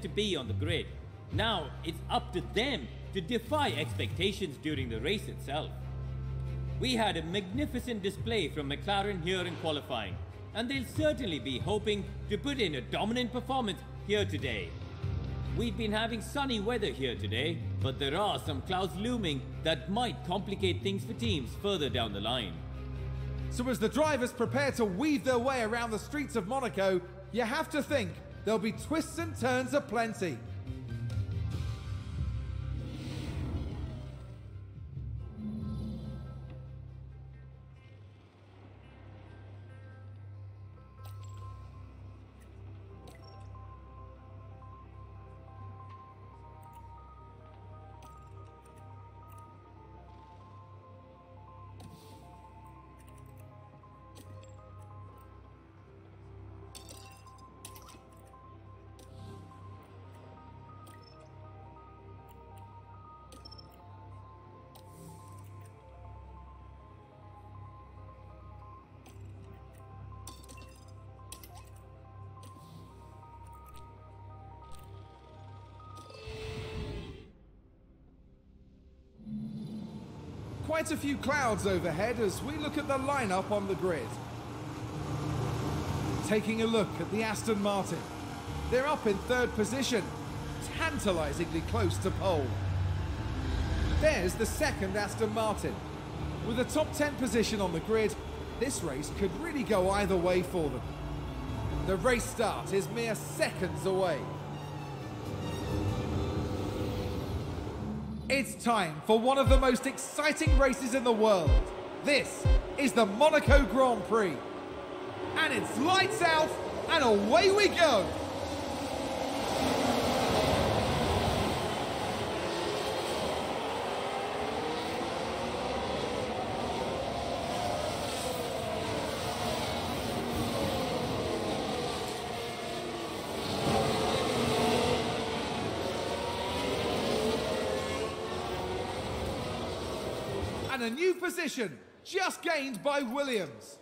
to be on the grid. Now it's up to them to defy expectations during the race itself. We had a magnificent display from McLaren here in qualifying, and they'll certainly be hoping to put in a dominant performance here today. We've been having sunny weather here today, but there are some clouds looming that might complicate things for teams further down the line. So as the drivers prepare to weave their way around the streets of Monaco, you have to think there'll be twists and turns aplenty. Quite a few clouds overhead as we look at the lineup on the grid. Taking a look at the Aston Martin. They're up in third position, tantalisingly close to pole. There's the second Aston Martin. With a top 10 position on the grid, this race could really go either way for them. The race start is mere seconds away. It's time for one of the most exciting races in the world. This is the Monaco Grand Prix. And it's lights out and away we go. And a new position just gained by Williams.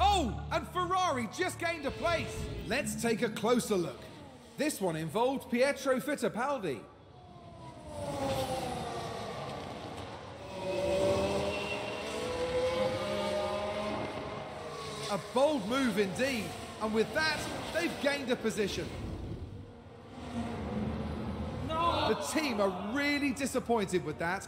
Oh, and Ferrari just gained a place. Let's take a closer look. This one involved Pietro Fittipaldi. A bold move indeed, and with that, they've gained a position. The team are really disappointed with that.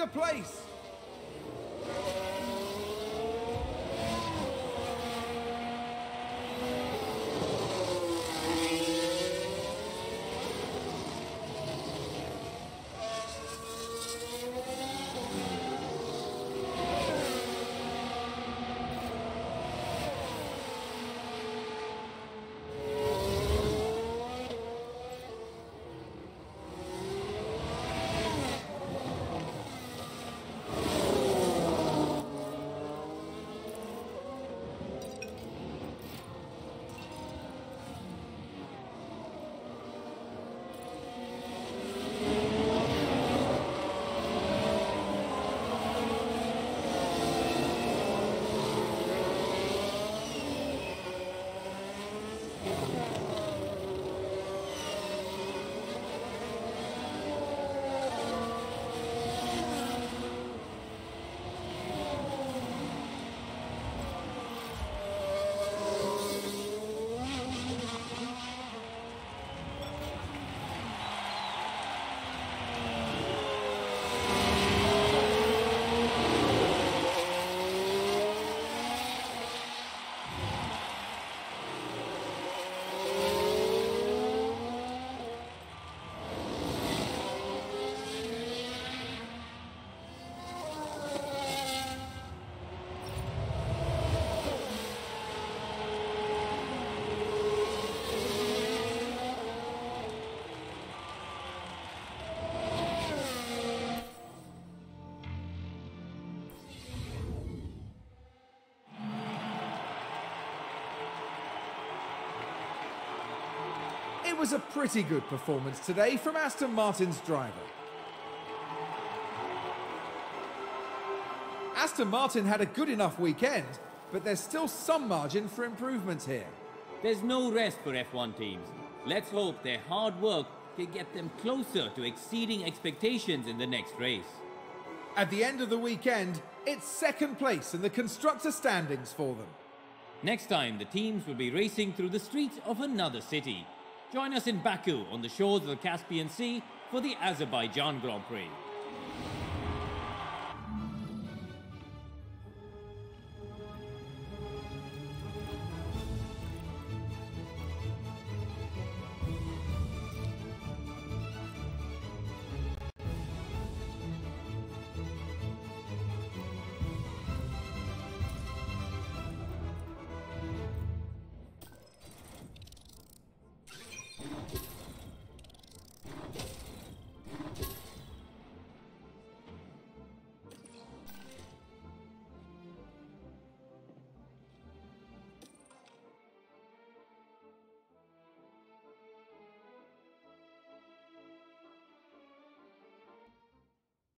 A place. Was a pretty good performance today from Aston Martin's driver. Aston Martin had a good enough weekend, but there's still some margin for improvement here. There's no rest for F1 teams. Let's hope their hard work can get them closer to exceeding expectations in the next race. At the end of the weekend, it's second place in the constructor standings for them. Next time, the teams will be racing through the streets of another city. Join us in Baku on the shores of the Caspian Sea for the Azerbaijan Grand Prix.